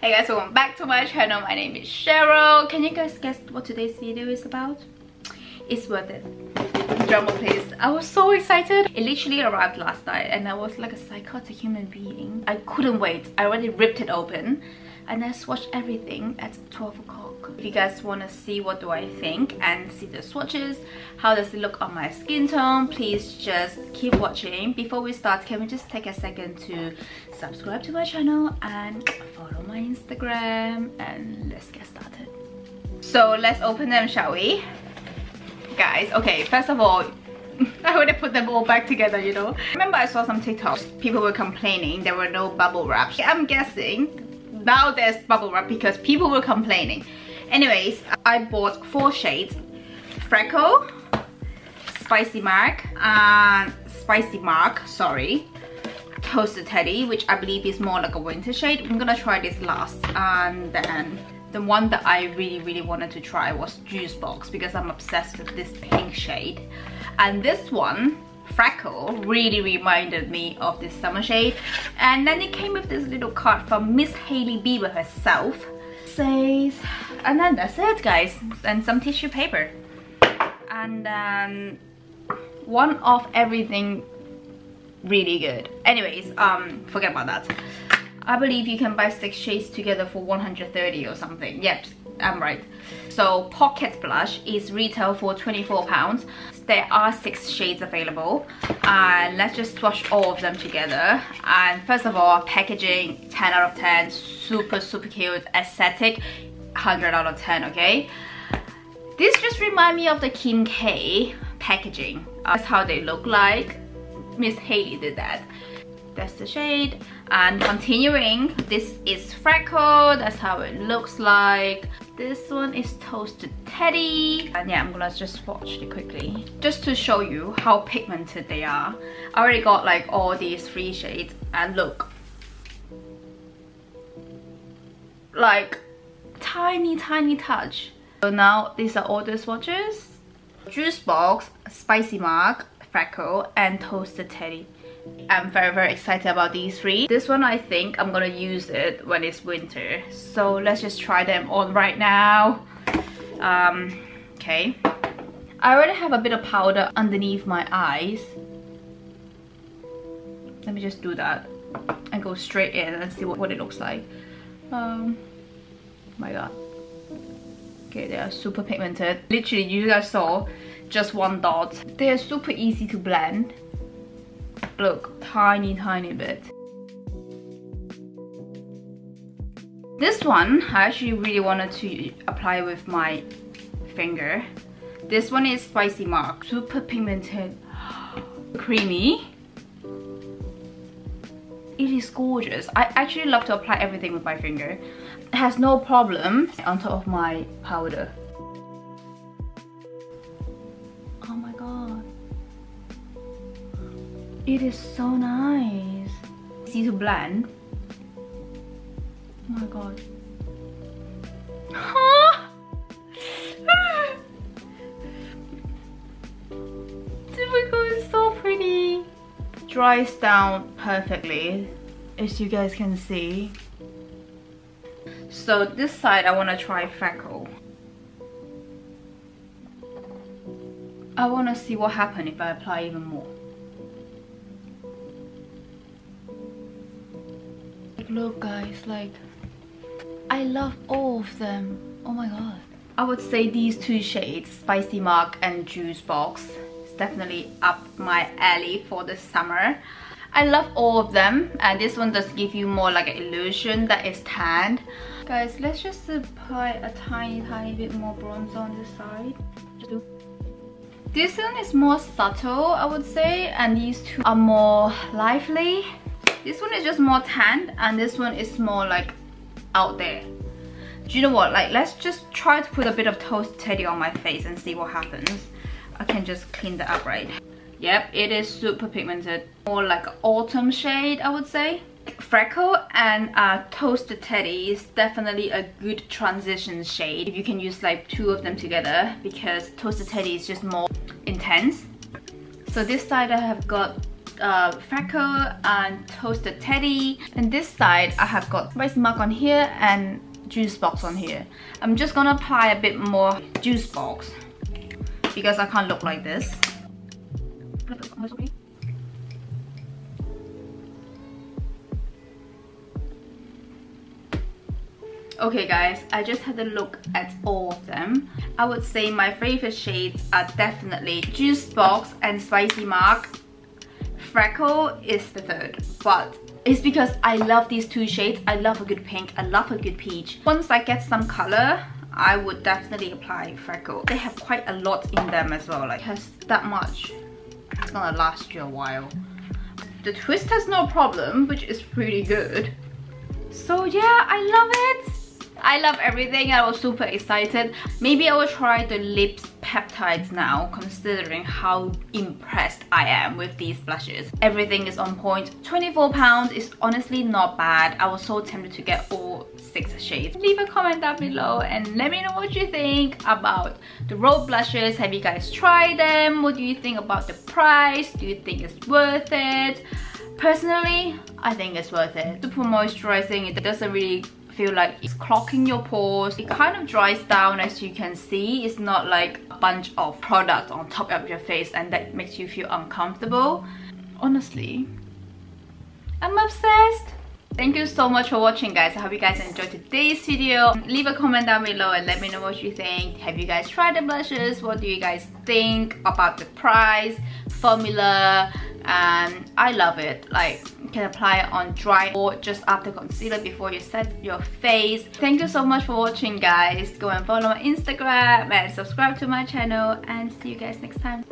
Hey guys, welcome back to my channel. My name is Cheryl. Can you guys guess what today's video is about? It's worth it. Drama please. I was so excited. It literally arrived last night and I was like a psychotic human being. I couldn't wait. I already ripped it open and I swatched everything at 12 o'clock. If you guys want to see what do I think and see the swatches, how does it look on my skin tone, please just keep watching. Before we start, can we just take a second to subscribe to my channel and follow my Instagram and let's get started. So let's open them, shall we? Guys, okay, first of all, I would have put them all back together, you know. Remember I saw some TikToks, people were complaining there were no bubble wraps. I'm guessing now there's bubble wrap because people were complaining. Anyways, I bought four shades. Freckle, Spicy Marg, and Spicy Marg, sorry. Toasted Teddy, which I believe is more like a winter shade. I'm gonna try this last. And then the one that I really, really wanted to try was Juice Box because I'm obsessed with this pink shade. And this one, freckle really reminded me of this summer shade and then it came with this little card from miss hailey bieber herself says and then that's it guys. And some tissue paper. And then one of everything really good. Anyways um forget about that. I believe you can buy six shades together for 130 or something. Yep i'm right. So pocket blush is retail for 24 pounds. There are six shades available. And let's just swatch all of them together. And first of all packaging 10 out of 10 super super cute aesthetic 100 out of 10 okay? This just remind me of the Kim K packaging. Uh, that's how they look like. Miss Hailey did that. That's the shade. And continuing this is freckle that's how it looks like. This one is toasted teddy. And yeah i'm gonna just swatch it quickly just to show you how pigmented they are. I already got like all these three shades and look. Like tiny tiny touch so now these are all the swatches juice box spicy marg freckle and toasted teddy I'm very very excited about these three. This one I think I'm gonna use it when it's winter. So let's just try them on right now. Um, okay. I already have a bit of powder underneath my eyes. Let me just do that and go straight in and see what, what it looks like. Um, my god. Okay, they are super pigmented. Literally, you guys saw just one dot. They are super easy to blend. Look tiny tiny bit. This one I actually really wanted to apply with my finger. This one is spicy marg. Super pigmented. Creamy. It is gorgeous. I actually love to apply everything with my finger has no problem on top of my powder Oh my god. It is so nice. Easy to blend. Oh my god. Typical is so pretty. Dries down perfectly, as you guys can see. So this side I want to try freckle. I want to see what happens if I apply even more. look guys like I love all of them oh my god I would say these two shades Spicy Marg and Juice Box is definitely up my alley for the summer I love all of them and this one does give you more like an illusion that is tanned guys let's just apply a tiny tiny bit more bronzer on this side this one is more subtle I would say and these two are more lively this one is just more tan and this one is more like out there. Do you know what? Like, let's just try to put a bit of toast teddy on my face and see what happens. I can just clean that up, right? Yep, it is super pigmented. More like autumn shade, I would say. Freckle and uh, Toasted Teddy is definitely a good transition shade. If you can use like two of them together because Toasted Teddy is just more intense. So this side I have got uh, Freckle and Toasted Teddy. And this side, I have got Rice Mug on here and Juice Box on here. I'm just gonna apply a bit more Juice Box because I can't look like this. Okay guys, I just had a look at all of them. I would say my favorite shades are definitely Juice Box and Spicy Marg. Freckle is the third, but it's because I love these two shades. I love a good pink, I love a good peach. Once I get some color, I would definitely apply Freckle. They have quite a lot in them as well, like has that much. It's gonna last you a while. The twist has no problem, which is pretty good. So yeah, I love it. I love everything. I was super excited. Maybe I will try the lips peptides now considering how impressed I am with these blushes. Everything is on point. 24 pounds is honestly not bad. I was so tempted to get all six shades. Leave a comment down below and let me know what you think about the Rhode blushes. Have you guys tried them? What do you think about the price? Do you think it's worth it? Personally, I think it's worth it. Super moisturizing, it doesn't really feel like it's clogging your pores. It kind of dries down as you can see. It's not like a bunch of product on top of your face and that makes you feel uncomfortable. Honestly, I'm obsessed. Thank you so much for watching guys. I hope you guys enjoyed today's video. Leave a comment down below and let me know what you think. Have you guys tried the blushes? What do you guys think about the price, formula? And I love it. Like can apply it on dry or just after concealer before you set your face. Thank you so much for watching guys. Go and follow my Instagram and subscribe to my channel and see you guys next time.